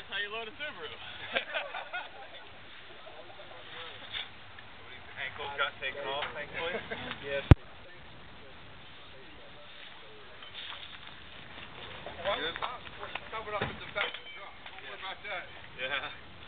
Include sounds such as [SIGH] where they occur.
That's how you load a Subaru. [LAUGHS] Ankles got taken off, thankfully. Yes. Well, stop before you up with the back of the truck. Don't worry about that. Yeah.